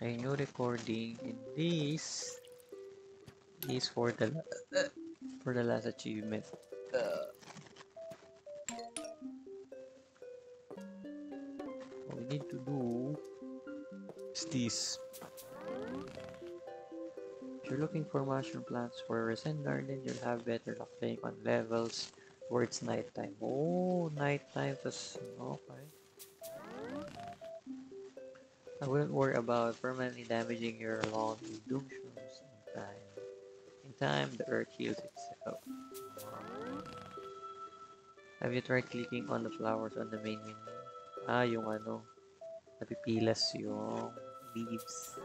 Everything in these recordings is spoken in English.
a new recording and this is for the for the last achievement. Uh, what we need to do is this. If you're looking for mushroom plants for a resin garden you'll have better luck playing on levels where it's nighttime. Oh nighttime was okay I wouldn't worry about permanently damaging your lawn with doom shrooms in time. In time, the earth heals itself. Have you tried clicking on the flowers on the main menu? Ah, yung ano, napipilas yung leaves.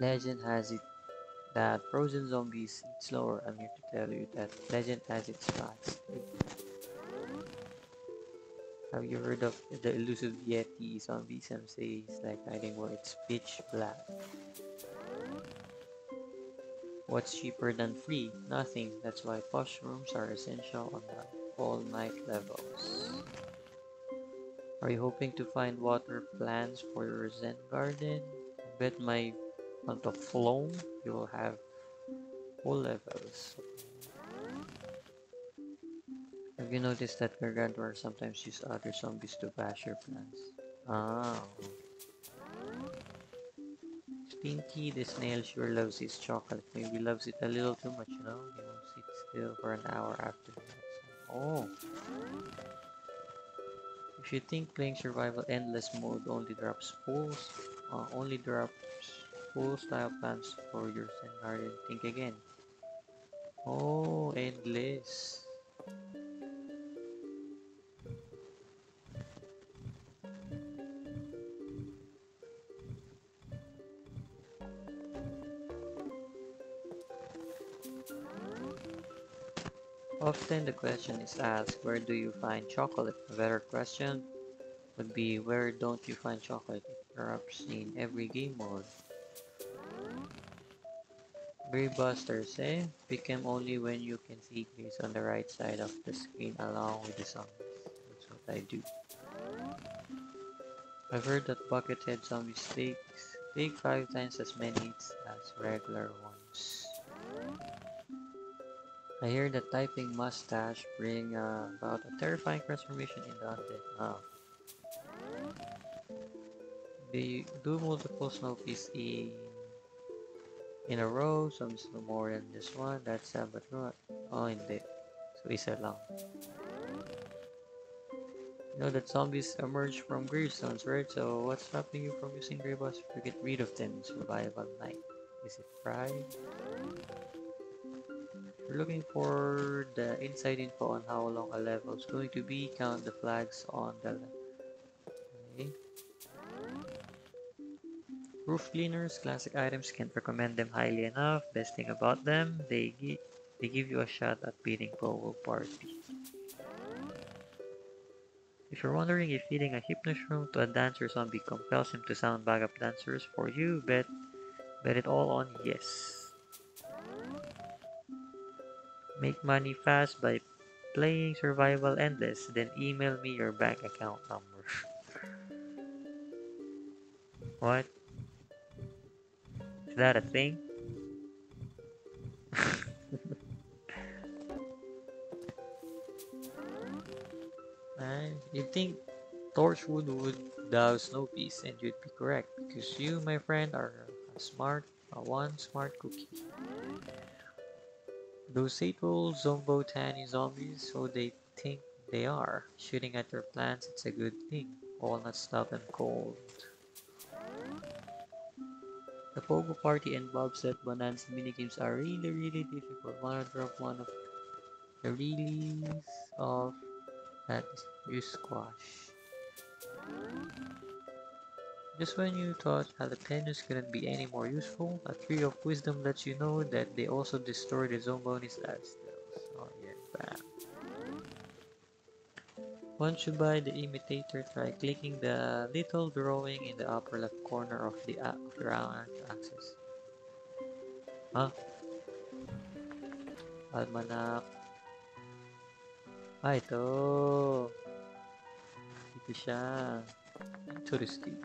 Legend has it that frozen zombies eat slower. I'm here to tell you that legend has its facts. Have you heard of the elusive Yeti? Zombie say it's like hiding where it's pitch black. What's cheaper than free? Nothing. That's why mushrooms are essential on the all night levels. Are you hoping to find water plants for your Zen garden? Bet my month of Floam you will have all levels. Have you noticed that Gargantuar sometimes use other zombies to bash your plants? Ah. Stinky the snail sure loves his chocolate. Maybe loves it a little too much, you know? He won't sit still for an hour after that. Oh. If you think playing survival endless mode only drops fools, uh, only drops full style plants for your garden, think again. Oh, endless. Often the question is asked, where do you find chocolate? A better question would be, where don't you find chocolate? Perhaps in every game mode. Busters, eh? Pick only when you can see grease on the right side of the screen along with the zombies. That's what I do. I've heard that buckethead zombies take, take five times as many hits as regular ones. I hear that typing mustache bring uh, about a terrifying transformation in the undead. Oh. They do multiple snow peas in in a row, some is more than this one. That's uh, but not. Oh, hindi. So isa lang. You know that zombies emerge from gravestones, right? So what's stopping you from using gravestones to get rid of them survival night? Is it pride? Looking for the inside info on how long a level is going to be. Count the flags on the okay. Roof cleaners, classic items, can't recommend them highly enough. Best thing about them, they, gi they give you a shot at beating Pogo Party. If you're wondering if feeding a hypnoshroom to a dancer zombie compels him to summon backup dancers for you, bet bet it all on yes. Make money fast by playing Survival Endless, then email me your bank account number. what? Is that a thing? You'd think Torchwood would douse snow peas and you'd be correct because you, my friend, are a smart, a one smart cookie. Those hateful Zombotany zombies, so they think they are. Shooting at their plants, it's a good thing. Walnut stuff and cold. The Pogo Party and Bobsled Bonanza minigames are really really difficult. Wanna drop one of the release of that you squash. Just when you thought jalapenos couldn't be any more useful, a tree of wisdom lets you know that they also destroy the Zombonis lifestyles. Oh yeah, bam. Once you buy the imitator, try clicking the little drawing in the upper left corner of the of round axis. Huh? Almanac. Ah, ito. Ito siya. Interesting.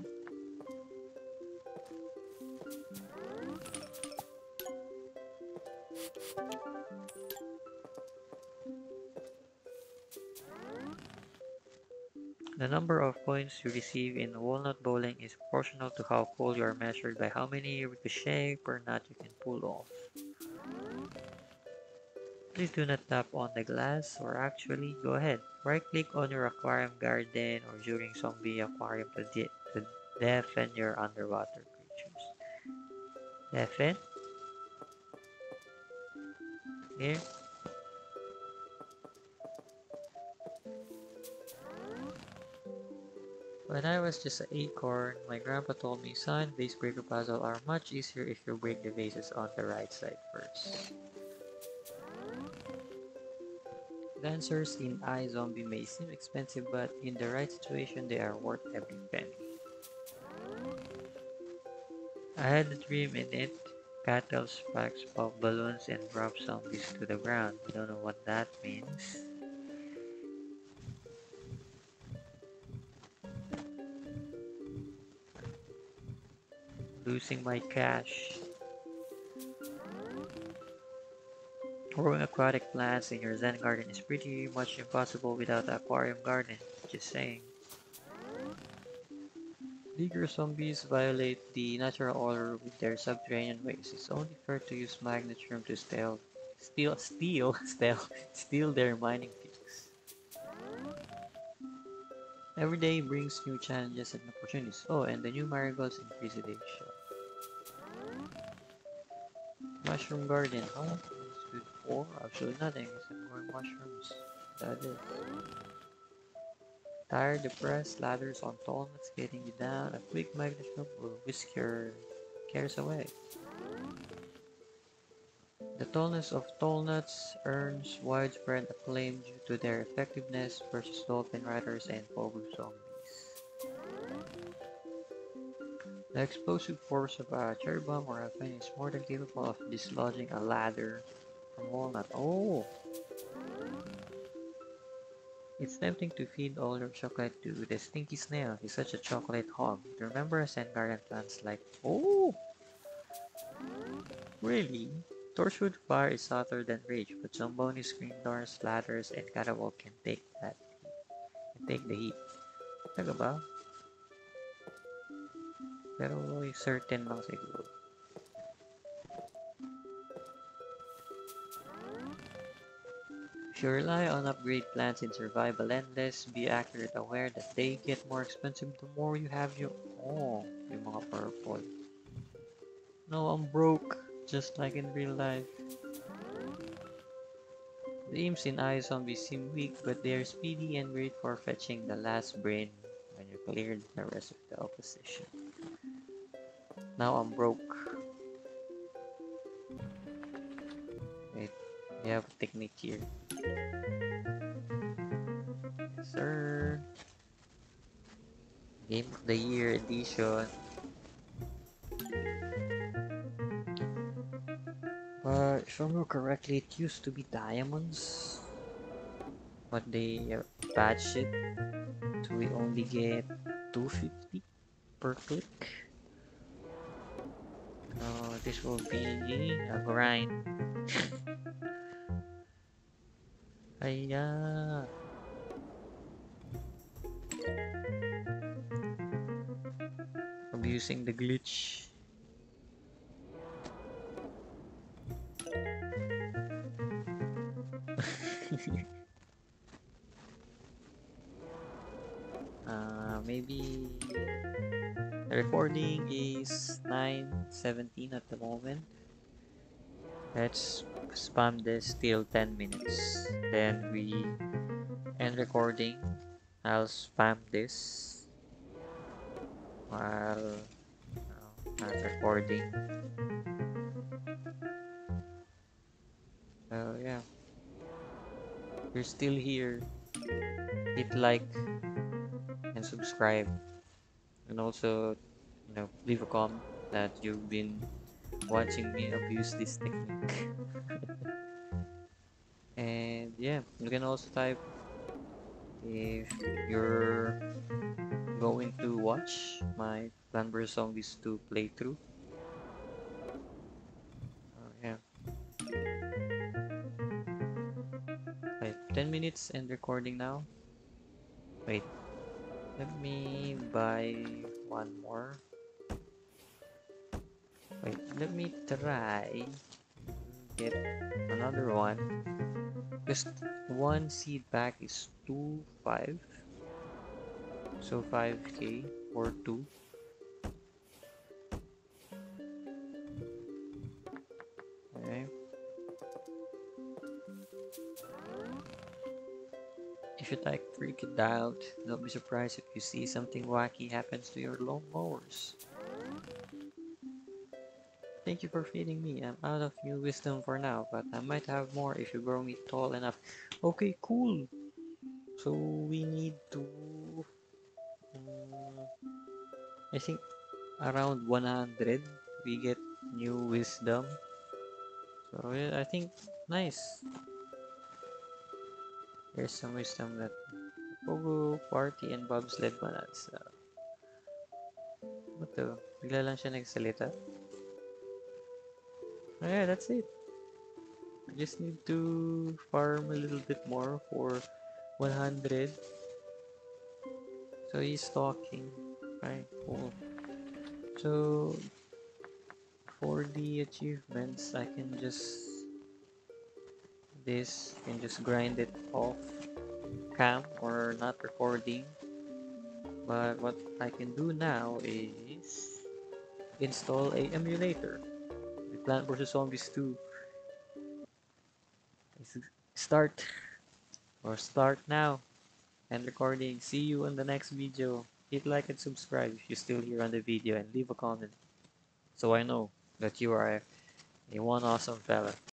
The number of points you receive in Walnut Bowling is proportional to how cool you are measured by how many ricochet per nut you can pull off. Please do not tap on the glass, or actually, go ahead. Right-click on your aquarium garden or during zombie aquarium to, de to deafen your underwater creatures. Deafen? Here. When I was just an acorn, my grandpa told me, son, Vasebreaker puzzles are much easier if you break the vases on the right side first. Dancers in iZombie may seem expensive, but in the right situation, they are worth every penny. I had a dream in it. Cattle sparks pop balloons and drop zombies to the ground. I don't know what that means. Losing my cash. Growing aquatic plants in your zen garden is pretty much impossible without an aquarium garden, just saying. Digger zombies violate the natural order with their subterranean ways. It's only fair to use Magnetron to steal, steal, steal, steal, steal their mining peaks. Every day brings new challenges and opportunities. Oh, and the new marigolds increase the shot. Mushroom garden. How much is good for? Absolutely nothing except growing mushrooms. That is. Tired, depressed, ladders on tall nuts getting you down. A quick magnet will whisk your cares away. The tallness of tall nuts earns widespread acclaim due to their effectiveness versus dolphin riders and pogo zombies. The explosive force of a cherry bomb or a pen is more than capable of dislodging a ladder from walnut. Oh! It's tempting to feed all your chocolate to the stinky snail. He's such a chocolate hog. Remember Zen garden plants like... Oh! Really? Torchwood fire is hotter than rage, but Zomboni, screen doors, ladders, and catapult can take that can take the heat. Talaga ba? Pero certain lang siguro. If you rely on upgrade plans in survival endless, be accurate aware that they get more expensive the more you have your... Oh, yung mga purple. No, I'm broke. Just like in real life. The imps in iZombie seem weak, but they are speedy and great for fetching the last brain when you cleared the rest of the opposition. Now I'm broke. Wait, we have a technique here. Sir. Game of the Year edition. But if I remember correctly, it used to be diamonds. But they uh, patched it to we only get 250 per click. So this will be a grind. Aya. Abusing the glitch. uh, maybe recording is 9.17 at the moment. Let's spam this till 10 minutes. Then we end recording. I'll spam this while uh, I'm recording. So yeah. You're still here, hit like and subscribe and also know leave a comment that you've been watching me abuse this technique. And yeah you can also type if you're going to watch my Plan vs Zombies 2 playthrough oh yeah. Wait, 10 minutes and recording now. Wait Let me buy one more. Wait, let me try get another one. Just one seed pack is two five. So 5k or 2. Okay. If you like freak it out, don't be surprised if you see something wacky happens to your lawn mowers. Thank you for feeding me. I'm out of new wisdom for now, but I might have more if you grow me tall enough. Okay, cool. So we need to... Um, I think around 100 we get new wisdom. So I think nice. There's some wisdom that Pogo Party and Bobsled Bonanza. Uh, what the? Bigla lang siya nagsalita. Oh yeah, that's it. I just need to farm a little bit more for 100. So he's talking. Right, cool. So for the achievements, I can just this and just grind it off cam or not recording. But what I can do now is install a emulator. Plant vs Zombies 2. Start or start now and recording. See you in the next video. Hit like and subscribe if you're still here on the video and leave a comment so I know that you are a, a one awesome fella.